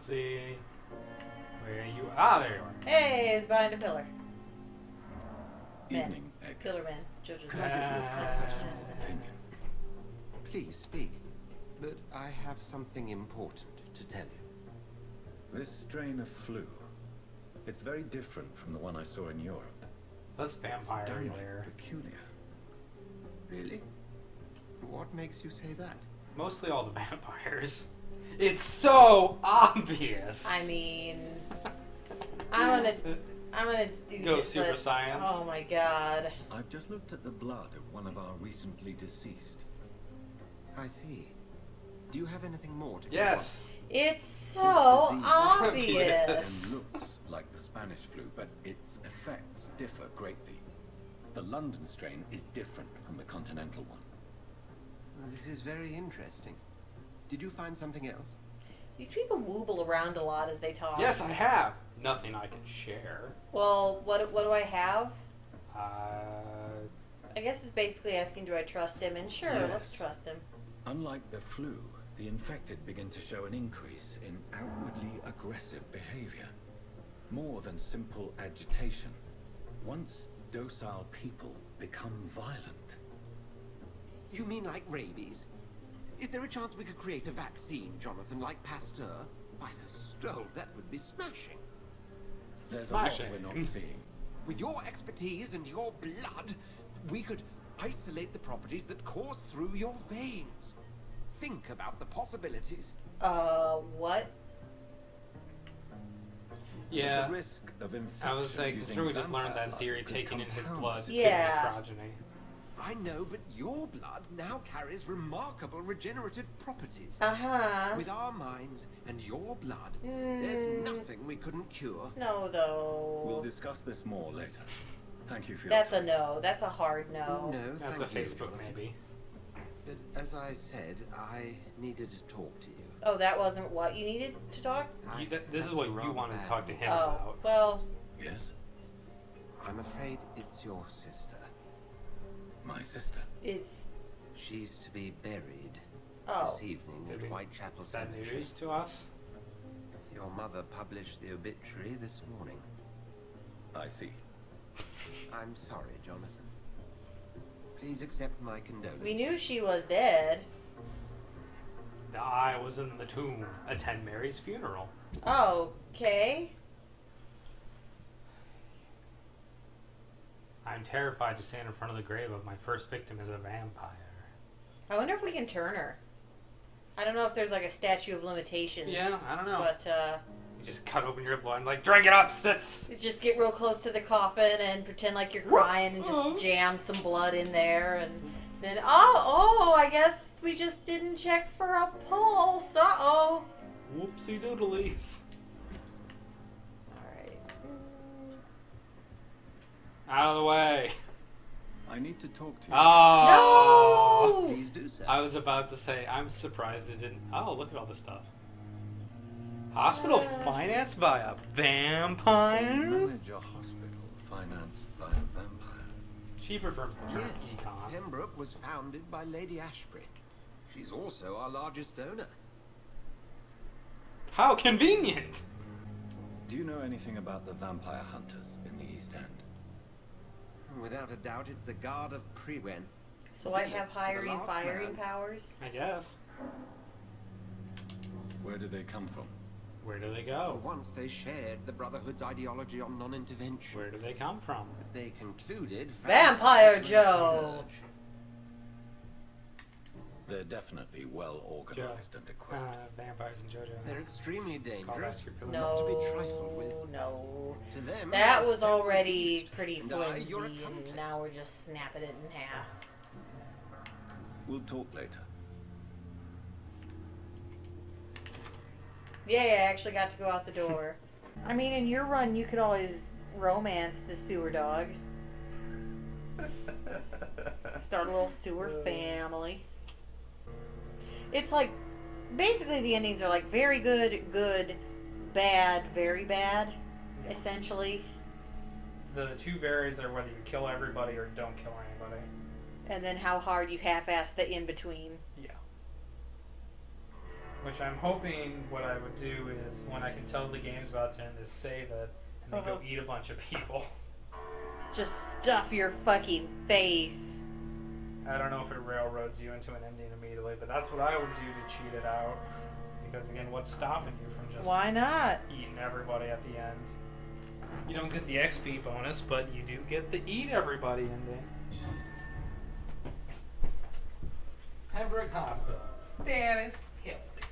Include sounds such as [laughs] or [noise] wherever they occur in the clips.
Swansea. Where are you? Ah, there you are. Hey, it's behind a pillar. Man. Evening, Egg. Pillar man. Jojo's Can I get your professional opinion? Please speak. But I have something important to tell you. This strain of flu, it's very different from the one I saw in Europe. That's It's vampire downright there. peculiar. Really? What makes you say that? Mostly all the [laughs] vampires. It's so obvious. I mean, I'm gonna, I'm gonna do Go this, super but- science. Oh my god. I've just looked at the blood of one of our recently deceased. I see. Do you have anything more to Yes. It's so disease- obvious. [laughs] It looks like the Spanish flu, but its effects differ greatly. The London strain is different from the continental one. This is very interesting. Did you find something else? These people wobble around a lot as they talk. Yes, I have. Nothing I can share. Well, what what do I have? Uh, I guess it's basically asking, do I trust him? And sure, let's trust him. Unlike the flu, the infected begin to show an increase in outwardly aggressive behavior. More than simple agitation. Once docile people become violent. You mean like rabies? Is there a chance we could create a vaccine, Jonathan, like Pasteur? By the stove, that would be smashing. There's a lot we're not seeing. With your expertise and your blood, we could isolate the properties that course through your veins. Think about the possibilities. Uh, what? yeah. The risk of infection I was like, using through just learned vampire that theory, taking in his blood. Yeah. progeny. I know, but your blood now carries remarkable regenerative properties. Uh huh. With our minds and your blood, Mm. there's nothing we couldn't cure. No, though. We'll discuss this more later. Thank you for your That's a time. No. That's a hard no. No, That's a thank you, Facebook Jonathan. maybe. But as I said, I needed to talk to you. Oh, that wasn't what you needed to talk? I You, th- this is what you rather wanted to talk to him oh, about. well, Yes, I'm afraid it's your sister. My sister. Is She's to be buried Oh. this evening at Whitechapel Is that Cemetery. news to us? Your mother published the obituary this morning. I see. I'm sorry, Jonathan. Please accept my condolences. We knew she was dead. The eye was in the tomb. Attend Mary's funeral. Okay. I'm terrified to stand in front of the grave of my first victim as a vampire. I wonder if we can turn her. I don't know if there's like a statute of limitations. Yeah, I don't know. But uh, You just cut open your blood and like, drink it up, sis! just get real close to the coffin and pretend like you're crying and Uh-huh. just jam some blood in there and then oh oh I guess we just didn't check for a pulse. Uh oh. Whoopsie doodlies. Out of the way. I need to talk to you. Oh! No! Please do so. I was about to say, I'm surprised it didn't. Oh, look at all this stuff. Hospital Uh. financed by a They vampire? manage a hospital financed by a vampire. She performs the Yes, term econ. Pembroke was founded by Lady Ashbury. She's also our largest donor. How convenient! Do you know anything about the vampire hunters in the East End? Without a doubt, it's the Guard of Priwen. So I have Zealots to hiring and firing man. powers. I guess. Where do they come from? Where do they go? Once they shared the Brotherhood's ideology on non-intervention. Where do they come from? They concluded Vampire vampires Joe. Emerge. They're definitely well organized and Uh, equipped. vampires and JoJo. They're extremely It's dangerous. Ask Your Not to be trifled No, with. no. To them, That was already east, pretty and I, your flimsy, and accomplice. now we're just snapping it in half. We'll talk later. Yeah, yeah, I actually got to go out the door. I mean, in your run, you could always romance the sewer dog. [laughs] Start a little sewer family. It's like basically the endings are like very good, good, bad, very bad, essentially. The two varies are whether you kill everybody or don't kill anybody. And then how hard you half-ass the in between. Yeah. Which I'm hoping what I would do is when I can tell the game's about to end is save it and then go Uh-huh. eat a bunch of people. Just stuff your fucking face. I don't know if it railroads you into an ending immediately, but that's what I would do to cheat it out. Because again, what's stopping you from just Why not? eating everybody at the end? You don't get the XP bonus, but you do get the eat everybody ending. Pembroke Hospital. That is healthy.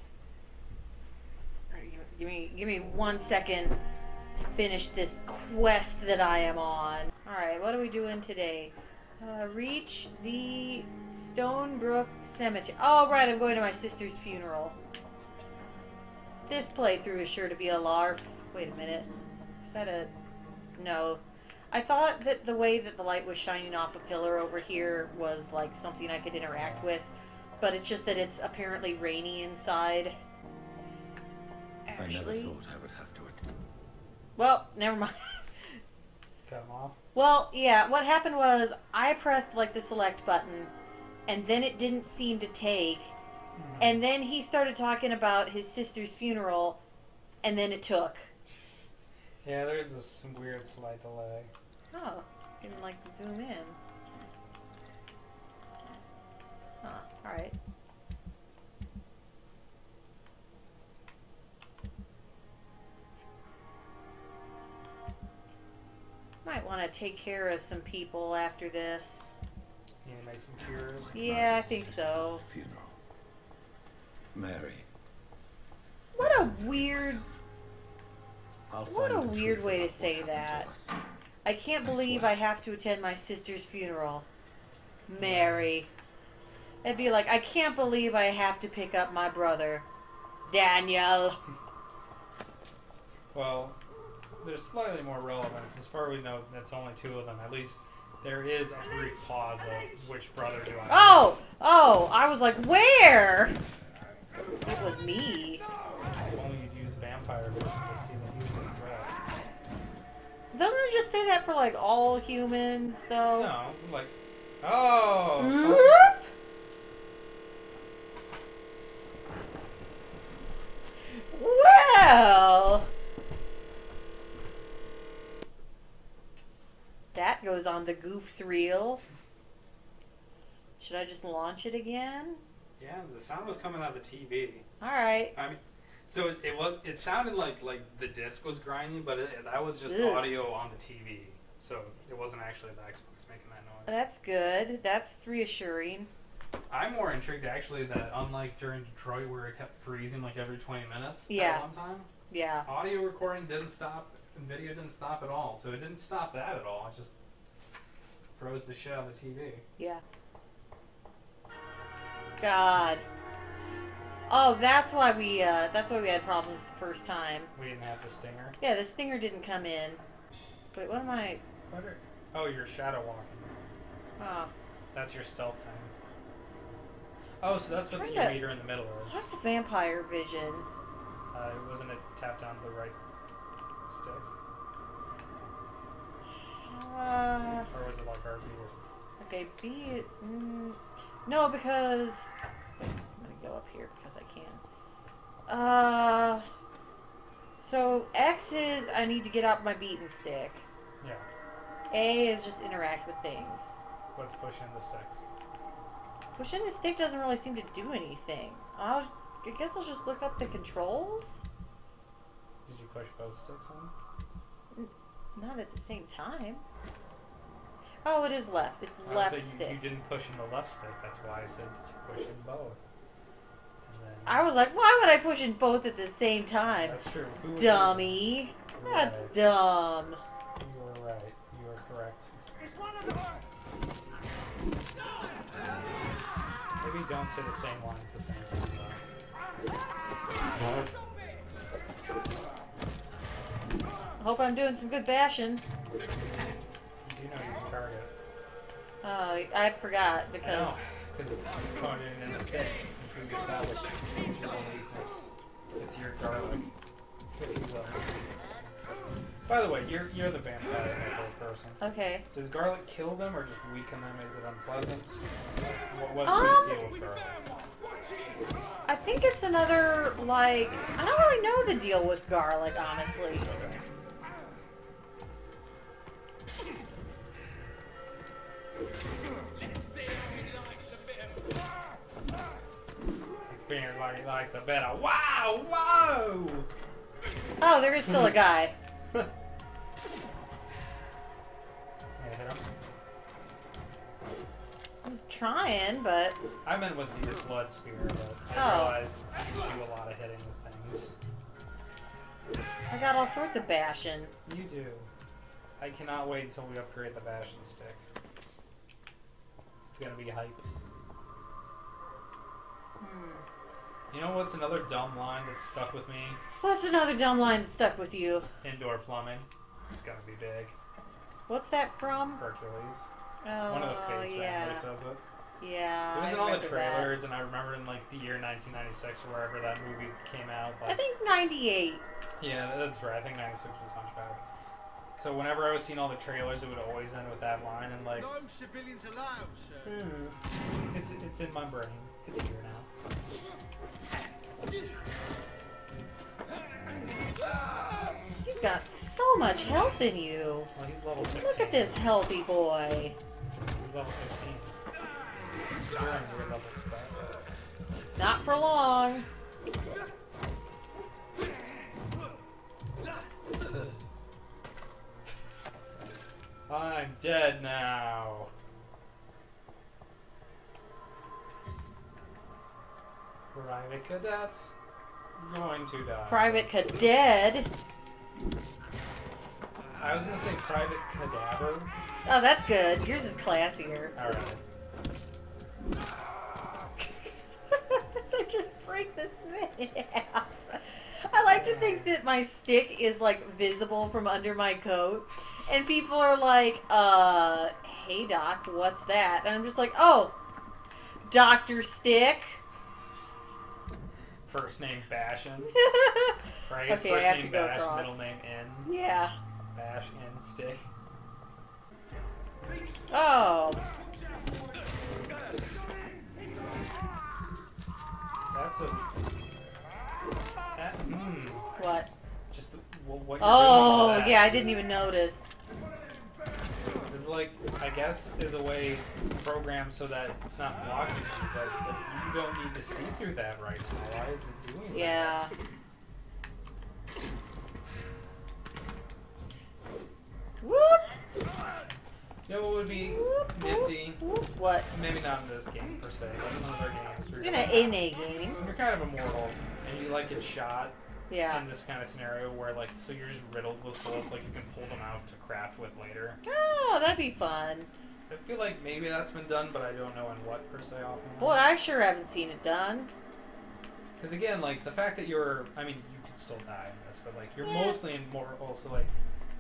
Alright, give- Give me, give me one second to finish this quest that I am on. All right, what are we doing today? Uh, reach the Stonebrook Cemetery. Oh, right, I'm going to my sister's funeral. This playthrough is sure to be a larf. Wait a minute. Is that a. No. I thought that the way that the light was shining off a pillar over here was like something I could interact with, but it's just that it's apparently rainy inside. Actually. I never thought I would have to. Well, never mind. [laughs] Cut him off. Well, yeah, what happened was I pressed like the select button and then it didn't seem to take. Hmm. And then he started talking about his sister's funeral and then it took. Yeah, there's this weird slight delay. Oh, didn't like zoom in. Huh, alright. Might to take care of some people after this. You need to make some cures. Yeah, I think so. Funeral. Mary. What a weird. What a weird way to say that. to. I can't I believe swear. I have to attend my sister's funeral. Mary. It'd be like, I can't believe I have to pick up my brother. Daniel. Well, there's slightly more relevance. As far as we know, that's only two of them. At least there is a brief pause of which brother do I Oh! Oh! I was like, where? It was me. If only you'd use vampire vision to see that he was a threat. Doesn't it just say that for like all humans, though? No, like, oh, Whoop. Well, that goes on the goofs reel. Should I just launch it again? yeah, the sound was coming out of the TV. All right. I mean, so it, it was. It sounded like like the disc was grinding, but it, that was just Ugh. audio on the TV. So it wasn't actually the Xbox making that noise. That's good. That's reassuring. I'm more intrigued actually that unlike during Detroit where it kept freezing like every 20 minutes Yeah. that one time, Yeah. audio recording didn't stop and video didn't stop at all. So it didn't stop that at all. It just froze the shit out of the TV. Yeah. God. Oh, that's why we uh that's why we had problems the first time. We didn't have the stinger. Yeah, the stinger didn't come in. Wait, what am I What are, oh, you're shadow walking. oh That's your stealth thing. Oh, so that's what the Kinda- meter in the middle is. what's vampire vision? Uh, wasn't it tapped onto the right stick? Uh Or was it like RB or something? okay, B it mm, no because I'm gonna go up here because I can. Uh so X is I need to get out my beaten stick. Yeah. A is just interact with things. What's pushing the sticks? Pushing the stick doesn't really seem to do anything. I'll, I guess I'll just look up the controls. Did you push both sticks in? Not at the same time. Oh, it is left. It's I would left say you- stick. You, didn't push in the left stick. That's why I said did you push in both. And then, I was like, why would I push in both at the same time? That's true. Who would Dummy. That's dumb. You were right. You were correct. Maybe don't say the same line at the same time. Hope I'm doing some good bashing. You do know you can target. Uh, I forgot because because it's coded in a which we've established is your own weakness. It's your garlic, if you will. By the way, you're you're the vampire person. Okay. Does garlic kill them or just weaken them? Is it unpleasant? What, what's Um, the deal with garlic? I think it's another like I don't really know the deal with garlic, honestly. Feels likes a better. Wow! Whoa! Oh, there is still a guy. Yeah. [laughs] I'm trying, but I meant with the blood spear, but I Oh. realized you do a lot of hitting with things. I got all sorts of bashing. You do. I cannot wait until we upgrade the Bastion stick. It's gonna be hype. Hmm. You know what's another dumb line that's stuck with me? What's another dumb line that stuck with you? Indoor plumbing. It's gonna be big. What's that from? Hercules. Oh, One of the Fates yeah. family says it. Yeah. It was I in all the remember that. trailers, and I remember in like the year 1996 or wherever that movie came out. Like, I think 98. Yeah, that's right. I think 96 was Hunchback. So whenever I was seeing all the trailers, it would always end with that line, and like, No civilians allowed, sir. hmm, it's it's in my brain. It's here now. You've got so much health in you. Well, he's level 16. Look at this healthy boy. He's level 16. You're on weird level stuff. Not for long. I'm dead now. Private cadet, going to die. Private Cadet. I was gonna say private cadaver. Oh, that's good. Yours is classier. All right. [laughs] I just break this half. I like to think that my stick is like visible from under my coat, and people are like, "Uh, hey doc, what's that?" And I'm just like, "Oh, Doctor Stick." First name Bastion. [laughs] Right? His Okay, I first have name to go Bash, across. middle name N. yeah. Bash N Stick. Oh, That's a. That, hmm. what? Just the, what you're Oh, yeah, I didn't even notice. Is like, I guess, is a way programmed so that it's not blocking you, but it's like you don't need to see through that right now. Why is it doing that? Yeah. Whoop, You know what would be whoop, nifty? whoop, whoop. What? Maybe not in this game per se, but in other games where In you're, a, game. you're kind of immortal and you like get shot Yeah. in this kind of scenario where like so you're just riddled with bullets, like you can pull them out to craft with later. Ah, That'd be fun. I feel like maybe that's been done, but I don't know in what per se offhand. Boy, I sure haven't seen it done. Because again, like the fact that you're, I mean, you could still die in this, but like you're Yeah. mostly immortal, so like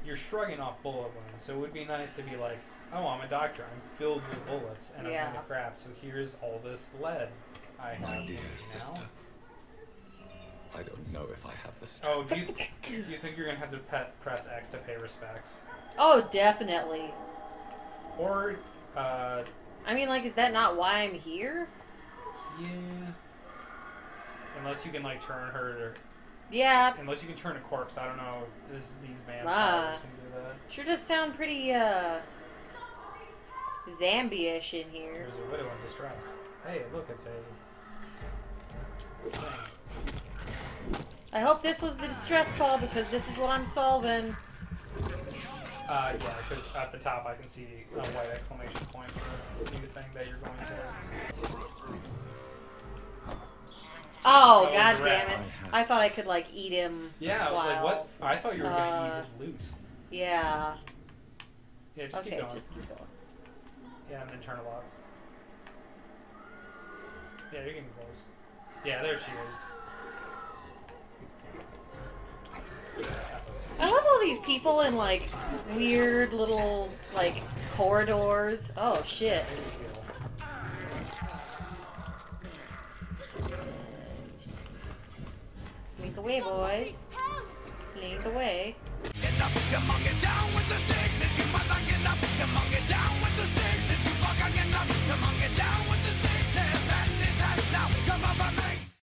you're shrugging off bullet wounds. So it would be nice to be like, oh, I'm a doctor. I'm filled with bullets, and Yeah. I'm going to crap. So here's all this lead I My in dear me now. sister, I don't know if I have this. Oh, do you [laughs] do you think you're gonna have to pe- press X to pay respects, Oh, definitely. Or uh, I mean, like, is that not why I'm here? yeah, unless you can like turn her, Yeah, unless you can turn a corpse. I don't know. This, these vampires Ah. can do that. sure does sound pretty, uh, Zambi-ish in here. There's a widow in distress. Hey, look, it's a thing. I hope this was the distress call because this is what I'm solving. Uh, yeah, because at the top I can see a white exclamation point for the new thing that you're going towards. Oh, So god damn it. I thought I could, like, eat him. Yeah, I was like, what? I thought you were gonna Uh, eat his loot. Yeah. Yeah, just Okay, keep going. just keep going. Yeah, and then turn it locks. Yeah, you're getting close. Yeah, there she is. People in, like, weird little, like, corridors. Oh, shit. Sneak away, boys. Sneak away. Get up. Down with the sickness, you mother get up.